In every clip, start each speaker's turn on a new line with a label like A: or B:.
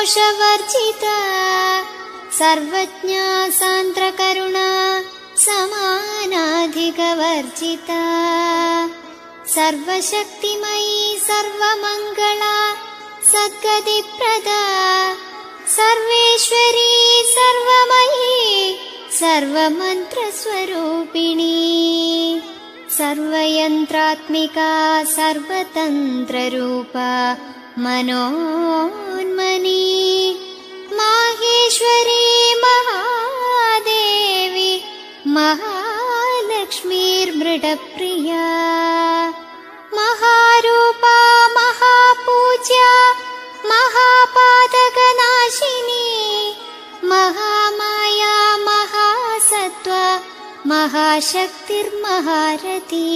A: दोषवर्जिता सर्वज्ञा सान्द्रकरुणा समानाधिकवर्जिता। सर्वशक्तिमयी सर्वमङ्गला सद्गतिप्रदा सर्वेश्वरी सर्वमयी सर्वमन्त्रस्वरूपिणी। सर्वयन्त्रात्मिका सर्वतन्त्ररूपा मनोन्मनी माहेश्वरी महादेवी महालक्ष्मीर्मृडप्रिया महारूपा महापूज्या महापादकनाशिनी महामाया महासत्त्वा महाशक्तिर्महारथी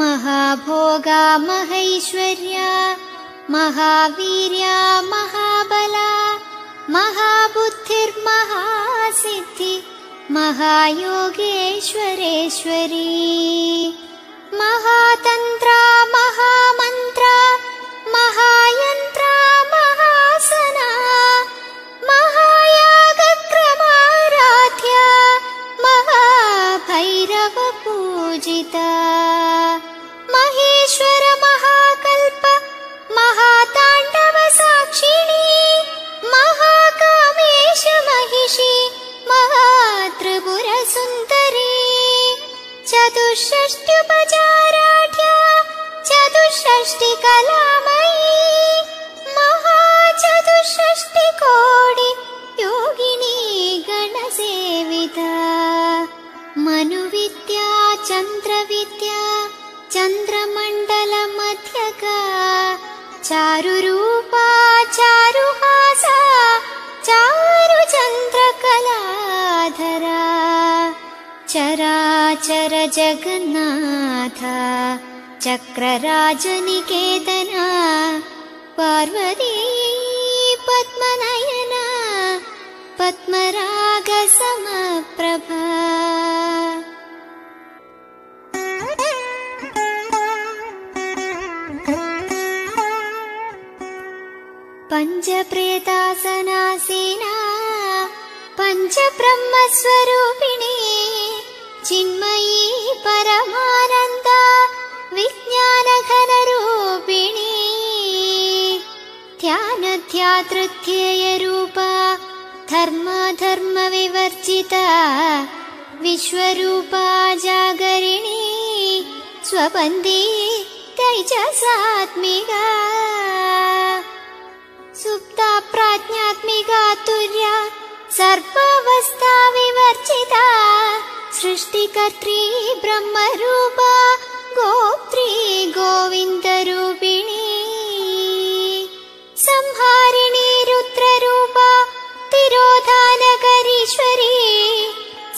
A: महाभोगा महैश्वर्या महावीर्या महाबला महाबुद्धिर्महासिद्धि महायोगेश्वरेश्वरी। महातन्त्रा महामन्त्रा महायन्त्रा चतुष्षष्ट्युपचाराढ्या चतुष्षष्टिकलामयी महाचतुष्षष्टिकोटि योगिनी गणसेविता। मनुविद्या चन्द्रविद्या चन्द्रमण्डलमध्यका। चारुरूपा चक्रराजनिकेतना पार्वती पद्मनयना पद्मरागसमप्रभा। पञ्चप्रेतासनासीना पञ्चब्रह्मस्वरूपिणी चिन्मयी परमानन्दा विज्ञानघनरूपिणी। ध्यानध्यातृध्येयरूपा धर्माधर्मविवर्जिता विश्वरूपा जागरिणी स्वपन्दी तैजसात्मिका। सुप्ता प्राज्ञात्मिका तुर्या सर्वावस्था विवर्जिता सृष्टिकर्त्री ब्रह्मरूपा गोत्री गोविन्दरूपिणी। संहारिणी रुद्ररूपा तिरोधानकरीश्वरी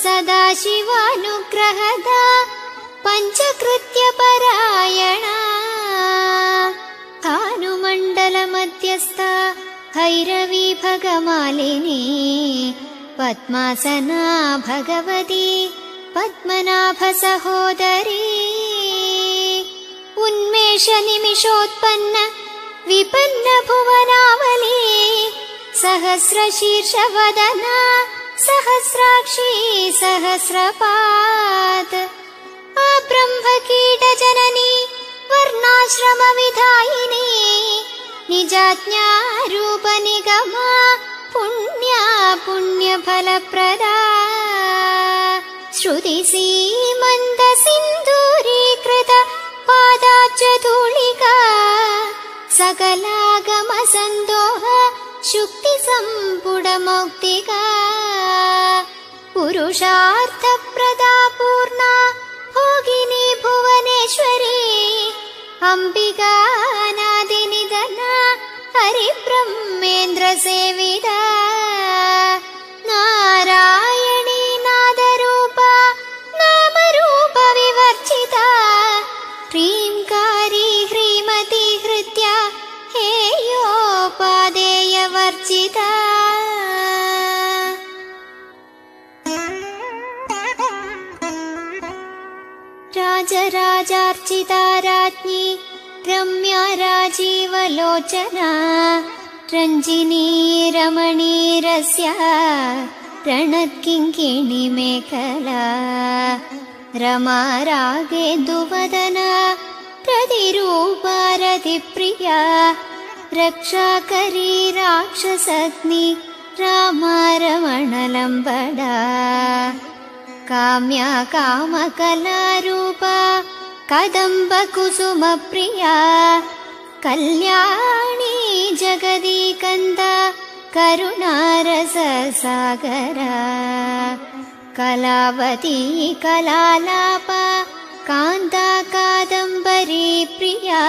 A: सदाशिवानुग्रहदा पञ्चकृत्यपरायणा। भानुमण्डलमध्यस्था भैरवी भगमालिनी। पद्मासना भगवती पद्मनाभसहोदरी उन्मेषनिमिषोत्पन्न विपन्न भुवनावली सहस्रशीर्षवदना सहस्राक्षी सहस्रपाद। आब्रह्मकीटजननी वर्णाश्रमविधायिनी निजाज्ञारूपनिगमा पुण्या पुण्यफलप्रदा श्रुतिसीमन्दसिन्दूरीकृत पादाब्जधूलिका सकलागमसन्दोह शुक्तिसम्पुडमौक्तिका पुरुषार्थप्रदा पूर्णा भोगिनी भुवनेश्वरी अम्बिकानादिनिधना हरिब्रह्मेन्द्रसेविदा राजराजार्चिता राज्ञी रम्या राजीवलोचना रञ्जिनी रमणीरस्य रणत्किङ्किणिमेखला रमा रागेन्दुवदना प्रतिरूपारतिप्रिया रक्षाकरी राक्षसग्नि रामारमणलम्बडा। काम्या कामकलारूपा कदम्बकुसुमप्रिया। कल्याणी जगदीकन्द करुणारससागरा। कलावती कलालापा कान्ता कादम्बरी प्रिया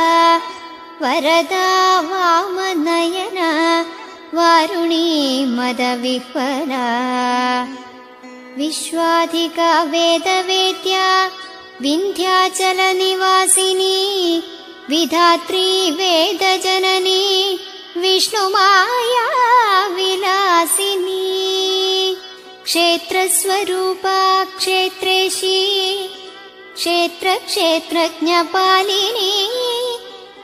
A: वरदा वामनयना वारुणी मदविह्वला विश्वाधिका वेदवेद्या विन्ध्याचलनिवासिनी विधात्री वेदजननी विष्णुमाया विलासिनी। क्षेत्रस्वरूपा क्षेत्रेशी क्षेत्रक्षेत्रज्ञपालिनी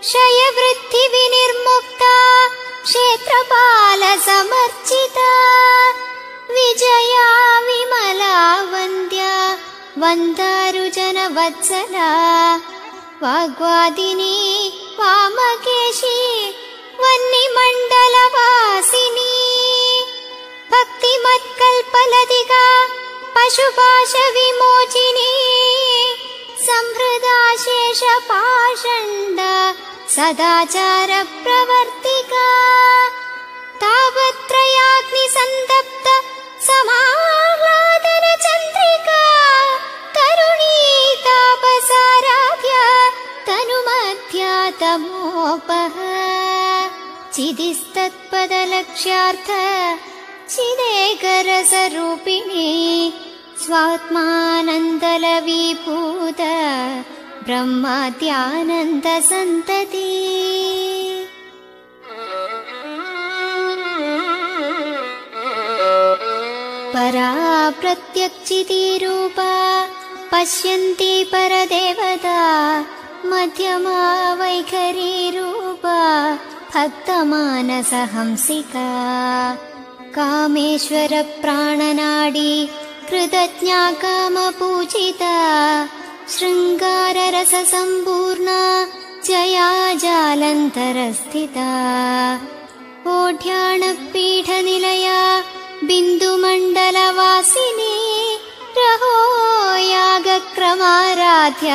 A: क्षयवृत्तिविनिर्मुक्ता क्षेत्रपालसमर्चिता विजया विमला वन्द्या वन्दारुजनवत्सला। वाग्वादिनी वामकेशी वह्निमण्डलवासिनी। भक्तिमत्कल्पलदिका पशुपाशविमोचिनी। संहृदाशेषपाषण्ड सदाचारप्रवर्तिका तरुणी तापसाराध्या तनुमध्या तमोपः चिदिस्तत्पदलक्ष्यार्थ चिदेकरसरूपिणी स्वात्मानन्दलवीभूत ब्रह्माद्यानन्दसन्तती। परा प्रत्यक्षितिरूपा पश्यन्ति परदेवता मध्यमा वैखरीरूपा भक्तमानसहंसिका। कामेश्वरप्राणनाडी कृतज्ञा कामपूजिता शृङ्गाररससम्पूर्णा जया जालन्तरस्थिता ओढ्याणपीठनिलया बिन्दुमण्डलवासिनी रहो यागक्रमाराध्य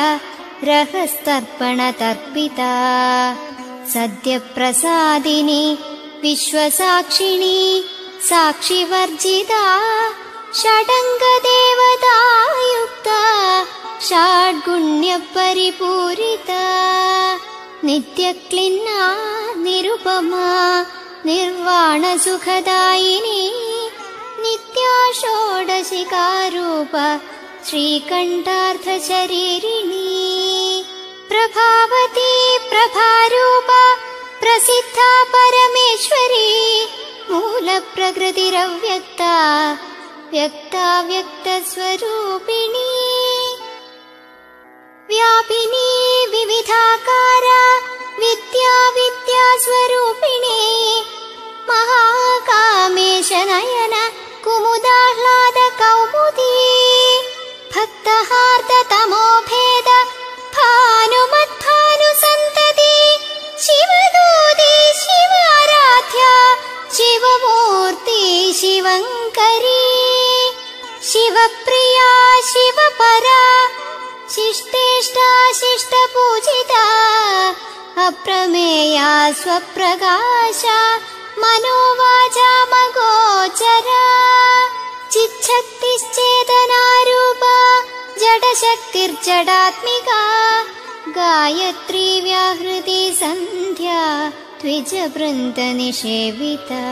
A: रहस्तर्पणतर्पिता। सद्यप्रसादिनी विश्वसाक्षिणी साक्षिवर्जिता। षडङ्गदेवतायुक्ता षड्गुण्यपरिपूरिता नित्यक्लिन्ना निरुपमा निर्वाणसुखदायिनी नित्या षोडशिकारूप श्रीकण्ठार्थशरीरिणी प्रभावती प्रभारूप प्रसिद्धा परमेश्वरी मूलप्रकृतिरव्यक्ता व्यक्ता व्यक्तस्वरूपिणी व्यापिनी विविधाकारा विद्या विद्यास्वरूपिणी महाकामेशनयन कुमुदाह्लाद कौमुदी शिष्टपूजिता अप्रमेया स्वप्रकाशा मनोवाचामगोचरा चिच्छक्तिश्चेतनारूपा जडशक्तिर्जडात्मिका गायत्री व्याहृति सन्ध्या द्विजवृन्दनिषेविता